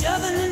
shoveling